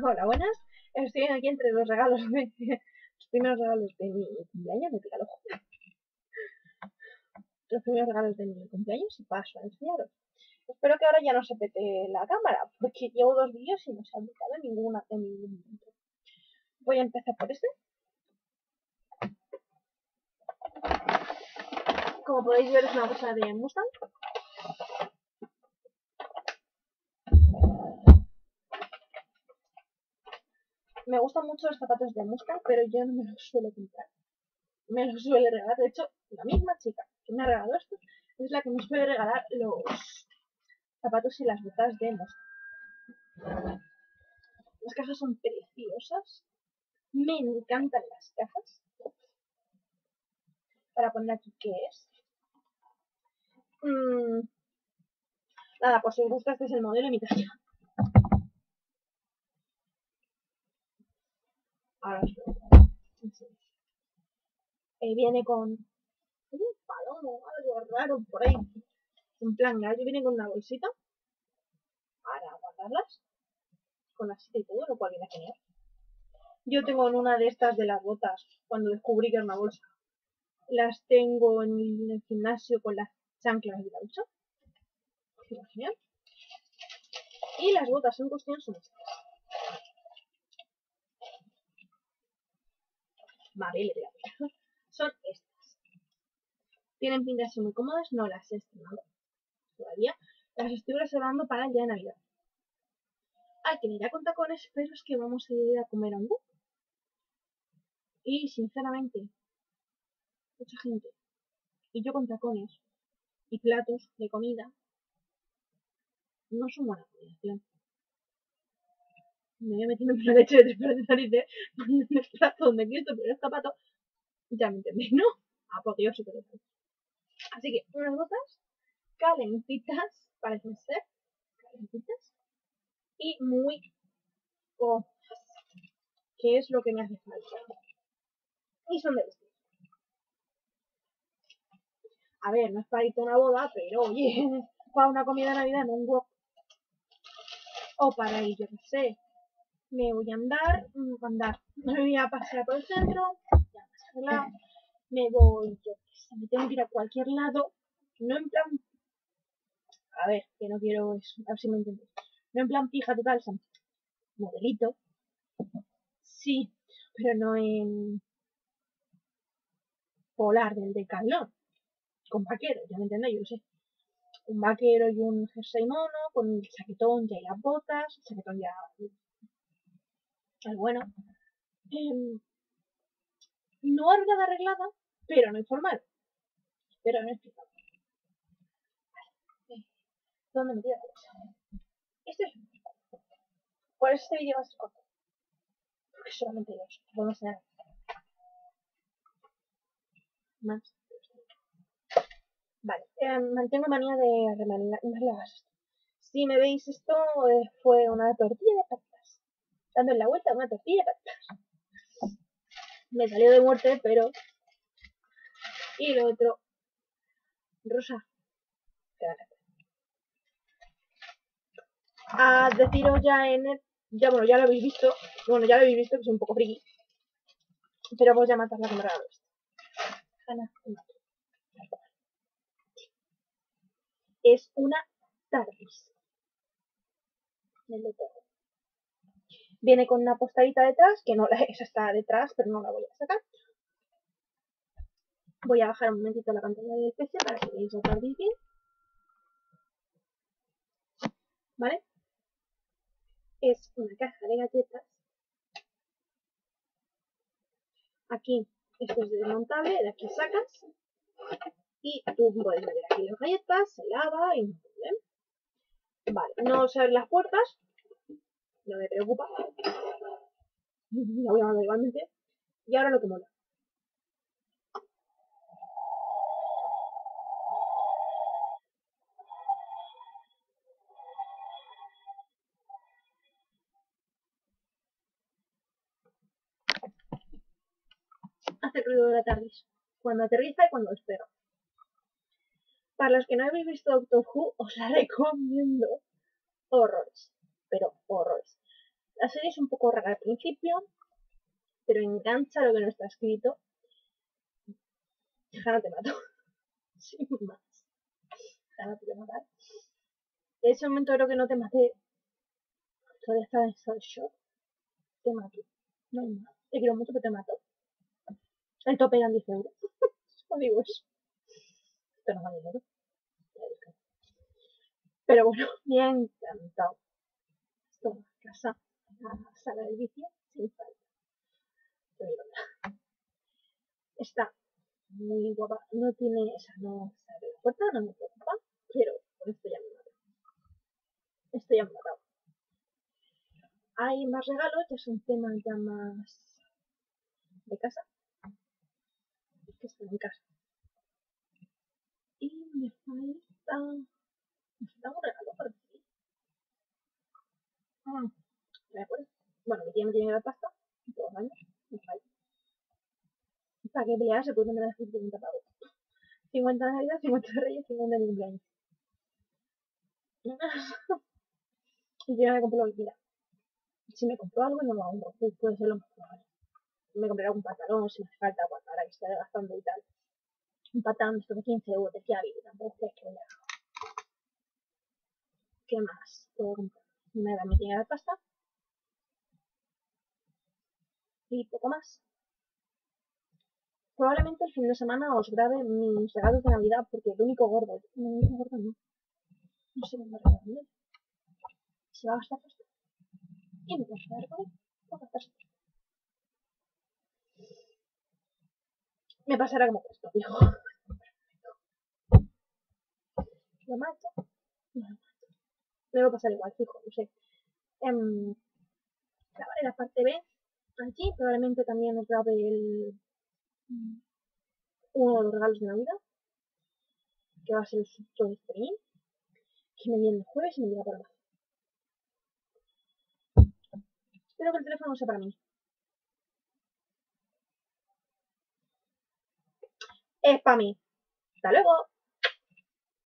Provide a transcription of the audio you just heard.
Hola, buenas. Estoy aquí entre los regalos de los primeros regalos de mi cumpleaños, me pica el ojo. Los primeros regalos de mi cumpleaños y paso a enseñaros. Espero que ahora ya no se pete la cámara, porque llevo dos vídeos y no se ha picado ninguna en ningún momento. Voy a empezar por este. Como podéis ver es una cosa de Mustang. Me gustan mucho los zapatos de Mustang, pero yo no me los suelo comprar. Me los suele regalar, de hecho, la misma chica que me ha regalado esto es la que me suele regalar los zapatos y las botas de Mustang. Las cajas son preciosas. Me encantan las cajas. Para poner aquí qué es. Mm. Nada, pues si os gusta este es el modelo y mi talla. Ahora os lo eh, Viene con un palomo, algo raro por ahí. En plan, gallo viene con una bolsita para guardarlas. Con la cita y todo, lo cual viene genial. Yo tengo en una de estas de las botas, cuando descubrí que era una bolsa. Las tengo en el gimnasio con las chanclas de la ducha. Genial. Y las botas en cuestión son estas. Vale, Son estas. Tienen pintas muy cómodas, no las he estrenado todavía. Las estoy reservando para de Navidad. Hay que ir a con tacones, pero es que vamos a ir a comer a un Y sinceramente, mucha gente, y yo con tacones y platos de comida, no son buena combinación. Me voy a meter en una leche de tres de narices en el plato donde quiero pero el zapato, ya me entendéis, ¿no? Apoteósico super Así que unas botas calentitas, parecen ser, calentitas, y muy cómodas, que es lo que me hace falta. Y son de vestir. A ver, no es para irte a una boda, pero oye, para una comida de Navidad en un wok. O para ir, yo no sé, me voy a andar, mm, andar, me voy a pasear por el centro, ya me voy, yo me tengo que ir a cualquier lado, no en plan a ver, que no quiero eso, a ver si me entiendes. No en plan pija total, son modelito. Sí, pero no en polar del decalón. Con vaquero, ya me entendéis, yo lo sé. Un vaquero y un jersey mono, con el chaquetón ya y las botas, el chaquetón ya... Bueno. Eh, no arreglada, arreglada, pero no informal. Pero no explicado. ¿Dónde me queda? Este es Por eso este vídeo va a ser corto. Porque solamente dos. Vamos a. Más. Vale. Eh, mantengo manía de remangar esto. Si me veis esto, eh, fue una tortilla de patatas. Dando la vuelta una tortilla. Me salió de muerte, pero... Y lo otro... Rosa. a deciros ya en el, ya bueno, ya lo habéis visto, bueno, ya lo habéis visto que es un poco friki, pero voy a matar la cámara. Es una TARDIS. Viene con una postadita detrás, que no la, esa está detrás, pero no la voy a sacar. Voy a bajar un momentito la pantalla del PC para que veáis TARDIS bien. ¿Vale? es una caja de galletas. Aquí esto es desmontable, de aquí sacas y tú puedes meter aquí las galletas, se lava y no. Vale, no se las puertas, no me preocupa. La voy a mandar igualmente. Y ahora lo que mola. hace ruido de la cuando aterriza y cuando despega. Para los que no habéis visto Doctor Who, os la recomiendo horrores, pero horrores. La serie es un poco rara al principio, pero engancha lo que no está escrito. Jana te mato. Sin más. Jana te voy a matar. En ese momento creo que no te maté. Todavía estaba en estado. Te mato. No hay más. Te quiero mucho, pero te mato. El tope eran 10 euros. Solo digo eso. Pero no vale dinero. Pero bueno, me ha encantado. Toma, casa, la sala del vicio, sin falta. Está muy guapa. No tiene, o sea, no se abre la puerta, no me preocupa, pero con esto ya me mato. Esto ya me matado. Hay más regalos, ya son temas ya más de casa. Que están en casa. Y me falta. Me falta un regalo por aquí. Ah, ¿me acuerdo? Bueno, mi tía me tiene la pasta. Todos los años. Me falta. ¿Para qué pelear? Se puede vender a 50 pavos. 50 de Navidad, 50 de Reyes, 50 de cumpleaños. y yo me compro lo que quiera. Si me compro algo, no lo. Pues puede ser lo más probable. Me compraré algún pantalón si me hace falta, pues, ahora que esté gastando y tal. Un pantalón de 15 euros de Kiabi, tampoco es que me ¿Qué más puedo comprar? Me da mi tienda de pasta. Y poco más. Probablemente el fin de semana os grabe mis regalos de Navidad porque el único gordo, el único gordo no. No sé dónde regalarme. Se va a gastar pasta. Y me va a gastar va a pasta. Me pasará como esto, viejo. Lo mato. Lo mato. Me va a pasar igual, fijo, no sé. Eh, grabaré la parte B aquí. Probablemente también os grabe el uno de los regalos de Navidad, que va a ser el susto de stream, que me viene el jueves y me llega por abajo. Espero que el teléfono sea para mí. Es para mí. Hasta luego.